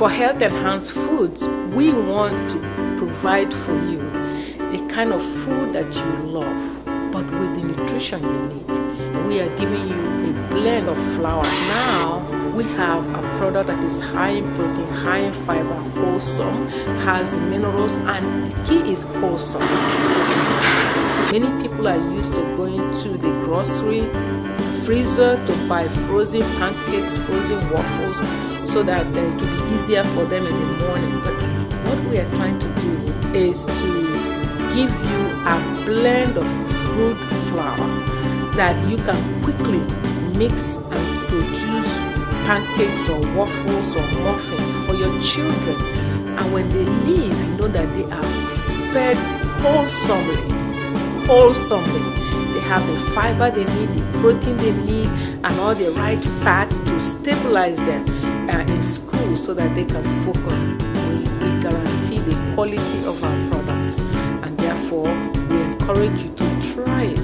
For health enhanced foods, we want to provide for you the kind of food that you love, but with the nutrition you need. We are giving you a blend of flour. Now we have a product that is high in protein, high in fiber, wholesome, has minerals, and the key is wholesome. Many people are used to going to the grocery freezer to buy frozen pancakes, frozen waffles, so that uh, it will be easier for them in the morning. But what we are trying to do is to give you a blend of good flour that you can quickly mix and produce pancakes or waffles or muffins for your children. And when they leave, you know that they are fed wholesomely. Wholesomely. They have the fiber they need, the protein they need, and all the right fat to stabilize them in school so that they can focus. We, we guarantee the quality of our products, and therefore, we encourage you to try it.